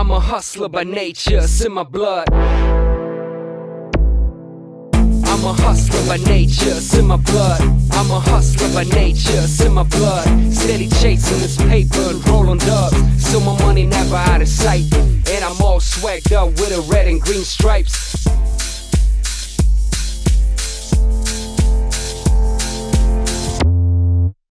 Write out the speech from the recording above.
I'm a hustler by nature, it's in my blood. I'm a hustler by nature, it's in my blood. I'm a hustler by nature, it's in my blood. Steady chasing this paper and rolling dubs. So my money never out of sight. And I'm all swagged up with the red and green stripes.